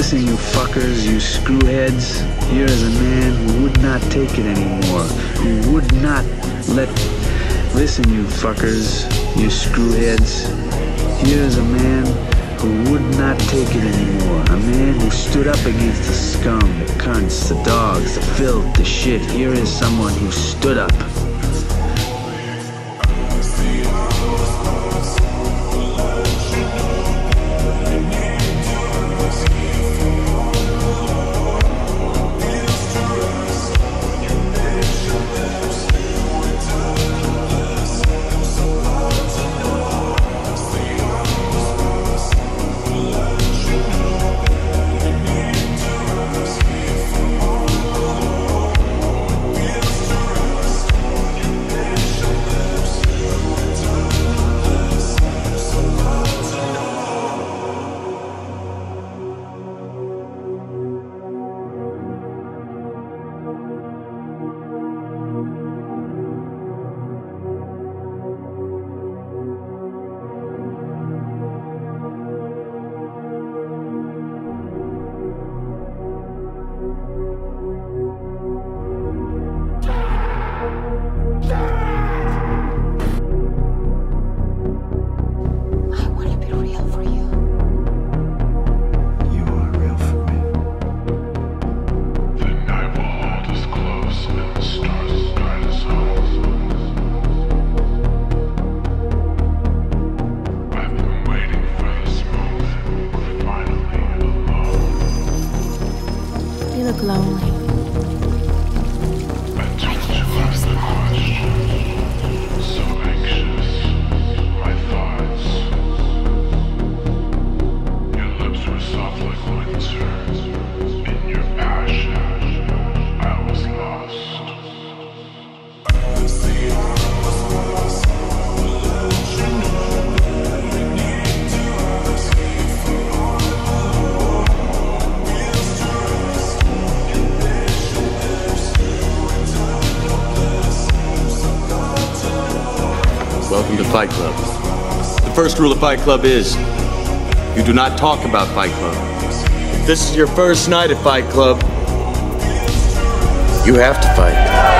Listen, you fuckers, you screwheads. Here is a man who would not take it anymore. Who would not let. Listen, you fuckers, you screwheads. Here is a man who would not take it anymore. A man who stood up against the scum, the cunts, the dogs, the filth, the shit. Here is someone who stood up. Welcome to Fight Club. The first rule of Fight Club is you do not talk about Fight Club. If this is your first night at Fight Club, you have to fight.